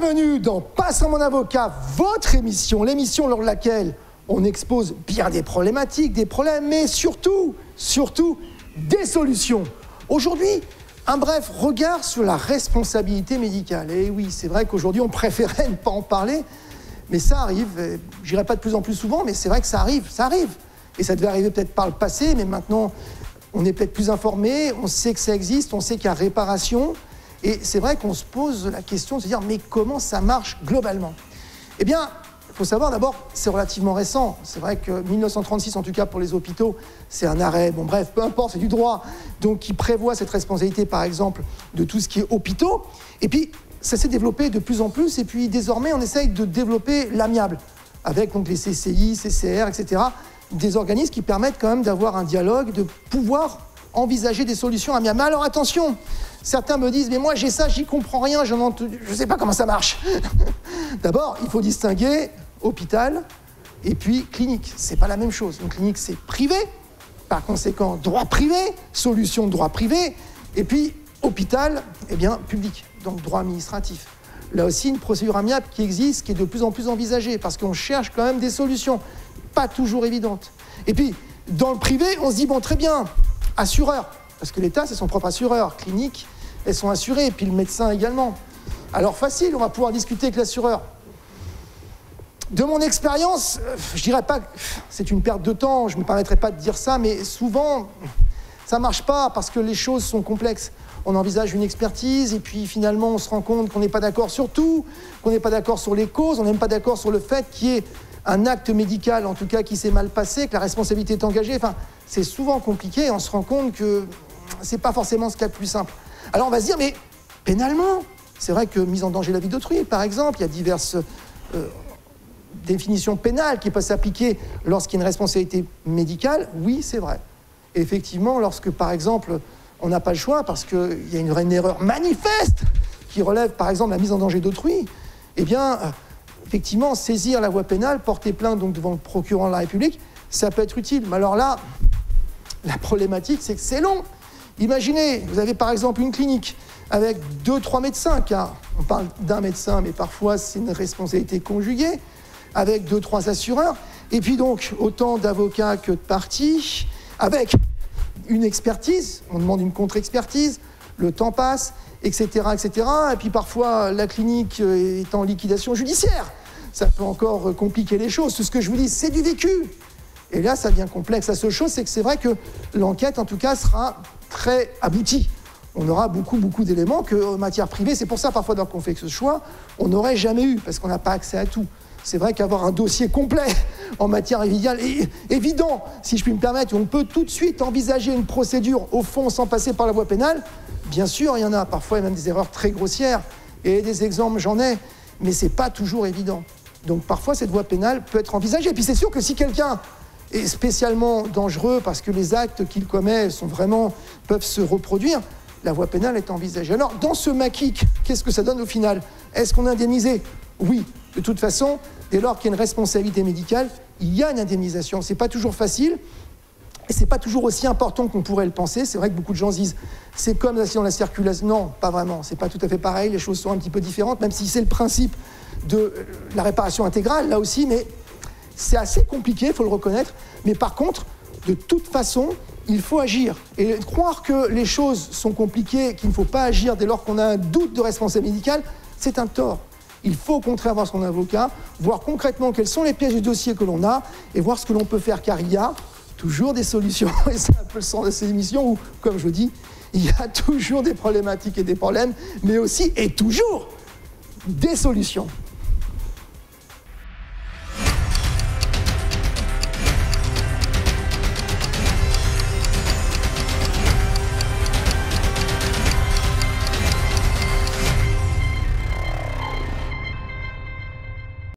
Bienvenue dans Passant mon avocat, votre émission, l'émission lors de laquelle on expose bien des problématiques, des problèmes, mais surtout, surtout, des solutions. Aujourd'hui, un bref regard sur la responsabilité médicale. Et oui, c'est vrai qu'aujourd'hui, on préférait ne pas en parler, mais ça arrive. Je dirais pas de plus en plus souvent, mais c'est vrai que ça arrive, ça arrive. Et ça devait arriver peut-être par le passé, mais maintenant, on est peut-être plus informé, on sait que ça existe, on sait qu'il y a réparation. Et c'est vrai qu'on se pose la question de se dire, mais comment ça marche globalement? Eh bien, il faut savoir d'abord, c'est relativement récent. C'est vrai que 1936, en tout cas pour les hôpitaux, c'est un arrêt, bon bref, peu importe, c'est du droit, donc qui prévoit cette responsabilité, par exemple, de tout ce qui est hôpitaux. Et puis, ça s'est développé de plus en plus, et puis désormais, on essaye de développer l'amiable, avec donc les CCI, CCR, etc., des organismes qui permettent quand même d'avoir un dialogue, de pouvoir envisager des solutions amiables. Mais alors attention, certains me disent, mais moi j'ai ça, j'y comprends rien, je ne sais pas comment ça marche. D'abord, il faut distinguer hôpital et puis clinique. C'est pas la même chose. Une clinique, c'est privé, par conséquent, droit privé, solution de droit privé, et puis hôpital, eh bien, public, donc droit administratif. Là aussi, une procédure amiable qui existe, qui est de plus en plus envisagée, parce qu'on cherche quand même des solutions, pas toujours évidentes. Et puis, dans le privé, on se dit, bon, très bien, assureur, parce que l'État, c'est son propre assureur. Clinique, elles sont assurées, et puis le médecin également. Alors facile, on va pouvoir discuter avec l'assureur. De mon expérience, je dirais pas que c'est une perte de temps, je ne me permettrai pas de dire ça, mais souvent, ça ne marche pas parce que les choses sont complexes. On envisage une expertise et puis finalement on se rend compte qu'on n'est pas d'accord sur tout, qu'on n'est pas d'accord sur les causes, on n'est même pas d'accord sur le fait qu'il y ait un acte médical, en tout cas, qui s'est mal passé, que la responsabilité est engagée. Enfin, c'est souvent compliqué et on se rend compte que c'est pas forcément ce qu'il y a de plus simple. Alors on va se dire, mais pénalement, c'est vrai que mise en danger la vie d'autrui, par exemple, il y a diverses euh, définitions pénales qui peuvent s'appliquer lorsqu'il y a une responsabilité médicale. Oui, c'est vrai. effectivement, lorsque, par exemple, on n'a pas le choix parce qu'il y a une, une, erreur manifeste qui relève, par exemple, la mise en danger d'autrui, eh bien, euh, effectivement, saisir la voie pénale, porter plainte donc devant le procureur de la République, ça peut être utile. Mais alors là, la problématique, c'est que c'est long. Imaginez, vous avez par exemple une clinique avec deux, trois médecins, car on parle d'un médecin, mais parfois c'est une responsabilité conjuguée, avec deux, trois assureurs, et puis donc autant d'avocats que de parties, avec une expertise, on demande une contre-expertise, le temps passe, etc., etc. Et puis parfois, la clinique est en liquidation judiciaire. Ça peut encore compliquer les choses. Tout ce que je vous dis, c'est du vécu. Et là, ça devient complexe. La seule chose, c'est que c'est vrai que l'enquête, en tout cas, sera très aboutie. On aura beaucoup, beaucoup d'éléments qu'en matière privée, c'est pour ça parfois qu'on fait ce choix, on n'aurait jamais eu, parce qu'on n'a pas accès à tout. C'est vrai qu'avoir un dossier complet en matière est évident, si je puis me permettre, on peut tout de suite envisager une procédure au fond sans passer par la voie pénale, Bien sûr, il y en a parfois même des erreurs très grossières, et des exemples, j'en ai, mais ce n'est pas toujours évident. Donc parfois, cette voie pénale peut être envisagée. Et puis c'est sûr que si quelqu'un est spécialement dangereux parce que les actes qu'il commet sont vraiment, peuvent se reproduire, la voie pénale est envisagée. Alors, dans ce maquis, qu'est-ce que ça donne au final? Est-ce qu'on est indemnisé? Oui. De toute façon, dès lors qu'il y a une responsabilité médicale, il y a une indemnisation. Ce n'est pas toujours facile, et ce n'est pas toujours aussi important qu'on pourrait le penser. C'est vrai que beaucoup de gens disent c'est comme dans la circulation. Non, pas vraiment. C'est pas tout à fait pareil. Les choses sont un petit peu différentes, même si c'est le principe de euh, la réparation intégrale, là aussi, mais c'est assez compliqué, il faut le reconnaître. Mais par contre, de toute façon, il faut agir. Et croire que les choses sont compliquées, qu'il ne faut pas agir dès lors qu'on a un doute de responsabilité médicale, c'est un tort. Il faut au contraire voir son avocat, voir concrètement quelles sont les pièces du dossier que l'on a et voir ce que l'on peut faire, car il y a toujours des solutions. Et c'est un peu le sens de ces émissions où, comme je dis, il y a toujours des problématiques et des problèmes, mais aussi et toujours des solutions.